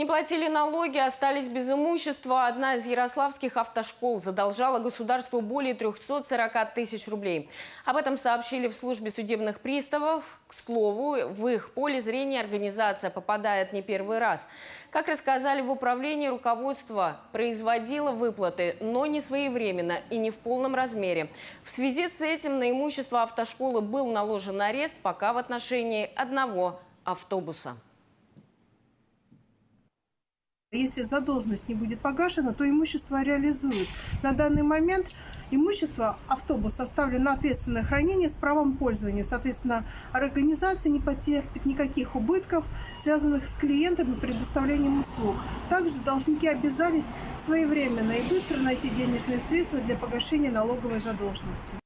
Не платили налоги, остались без имущества. Одна из ярославских автошкол задолжала государству более 340 тысяч рублей. Об этом сообщили в службе судебных приставов. К слову, в их поле зрения организация попадает не первый раз. Как рассказали в управлении, руководство производило выплаты, но не своевременно и не в полном размере. В связи с этим на имущество автошколы был наложен арест пока в отношении одного автобуса. Если задолженность не будет погашена, то имущество реализуют. На данный момент имущество автобус оставлено на ответственное хранение с правом пользования. Соответственно, организация не потерпит никаких убытков, связанных с клиентами предоставлением услуг. Также должники обязались своевременно и быстро найти денежные средства для погашения налоговой задолженности.